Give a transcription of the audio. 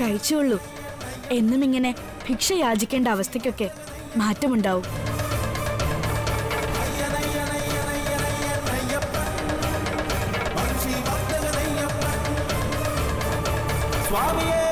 കഴിച്ചോളൂ. എന്നും ഇങ്ങനെ ഭിക്ഷ യാചിക്കേണ്ട അവസ്ഥയ്ക്കൊക്കെ മാറ്റമുണ്ടാവും. സ്വാമിയേ